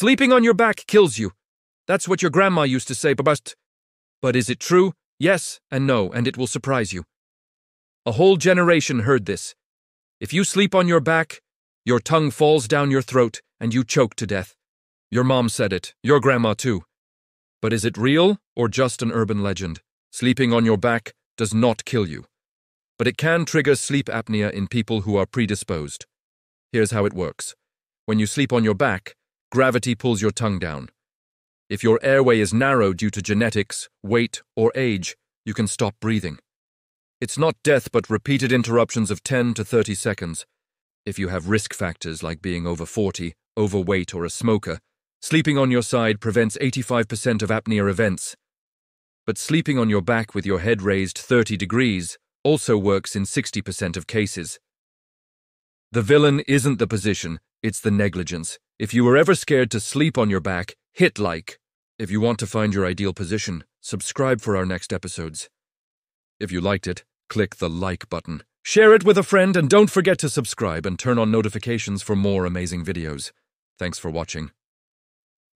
Sleeping on your back kills you. That's what your grandma used to say, but. But is it true? Yes and no, and it will surprise you. A whole generation heard this. If you sleep on your back, your tongue falls down your throat and you choke to death. Your mom said it, your grandma too. But is it real or just an urban legend? Sleeping on your back does not kill you. But it can trigger sleep apnea in people who are predisposed. Here's how it works. When you sleep on your back, gravity pulls your tongue down. If your airway is narrow due to genetics, weight, or age, you can stop breathing. It's not death, but repeated interruptions of 10 to 30 seconds. If you have risk factors like being over 40, overweight, or a smoker, sleeping on your side prevents 85% of apnea events. But sleeping on your back with your head raised 30 degrees also works in 60% of cases. The villain isn't the position, it's the negligence. If you were ever scared to sleep on your back, hit like. If you want to find your ideal position, subscribe for our next episodes. If you liked it, click the like button. Share it with a friend and don't forget to subscribe and turn on notifications for more amazing videos. Thanks for watching.